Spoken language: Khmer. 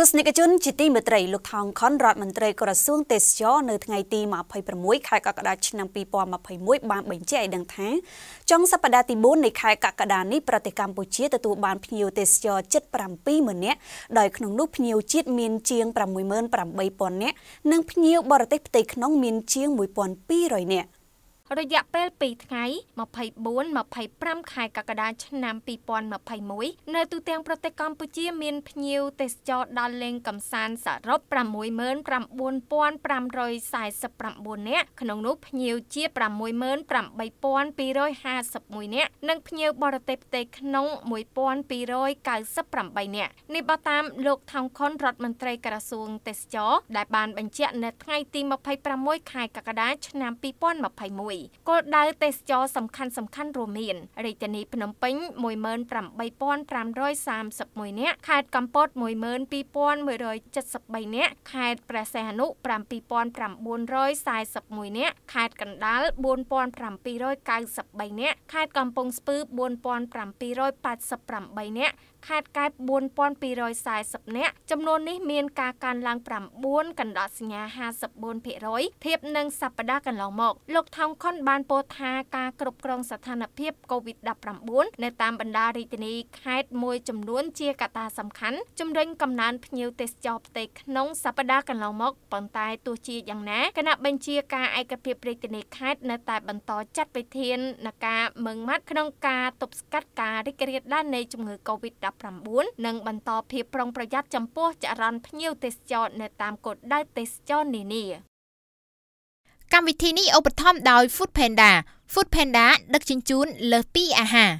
ទស្សនិកជនជាទីមេត្រីលោកថងខុនរដ្ឋមន្ត្រីក្រសួងទេសចរនៅថ្ងៃទី26ខែកក្កដាឆ្នាំ2021បានបញ្ជាក់ឲ្យដឹងថាចុងសប្តាហ៍ទី4នៃខែកក្កដានេះប្រទេសកម្ពុជាទទួលបានភ្ញៀវទេសចរជិត70000នាក់ដោយក្នុងនោះភ្ញៀវជាតិមានជាង68000នាក់និងភ្ញៀវបរទេសផ្ទៃក្នុងមានជាង1200នាក់ រយៈពេល2ថ្ងៃ24 25ខែកក្កដាឆ្នាំ2021នៅទូទាំងប្រទេសកម្ពុជាមានភ្ញៀវទេសចរដល់លេងកំសាន្តសរុប69549នាក់ក្នុងនោះភ្ញៀវជាតិ68251នាក់និងភ្ញៀវបរទេសផ្ទៃក្នុង1298នាក់នេះបើតាមលោកថោងខុនរដ្ឋមន្ត្រីក្រសួងទេសចរដែលបានបញ្ជាក់នៅថ្ងៃទី26ខែកក្កដាឆ្នាំ2021គោលដៅទេសចរសំខាន់សំខាន់រួមមានរាជធានីភ្នំពេញ18531នាក់ខេត្តកំពត12173នាក់ខេត្តព្រះសីហនុ7941នាក់ខេត្តកណ្ដាល4793នាក់ខេត្តកំពង់ស្ពឺ4788នាក់ខេត្តកែប4240នាក់ចំនួននេះមានការកើនឡើង9កណ្ដោសញ្ញា54%ធៀបនឹងសប្តាហ៍កន្លងមកលោកថោងខុនបានពោលថាការគ្រប់គ្រងស្ថានភាព COVID-19 នៅតាមបណ្ដារាជធានីខេត្តមួយចំនួនជាកត្តាសំខាន់ជំរុញកំណើនភ្ញៀវទេសចរផ្ទៃក្នុងសប្តាហ៍កន្លងមកប៉ុន្តែទោះជាយ៉ាងណាគណៈបញ្ជាការឯកភាពរាជធានីខេត្តនៅតែបន្តចាត់វិធានការមើងម៉ាត់ក្នុងការទប់ស្កាត់ការរីករាលដាលនៃជំងឺ COVID-19 2019និងបន្តភាពប្រុងប្រយ័ត្នចំពោះចរន្តភ្ញៀវទេសចរនៅតាមគោលដៅទេសចរនានាកម្មវិធីនេះឧបត្ថម្ភដោយ Food Panda Food Panda ដឹកជញ្ជូនលើសពីអាហារ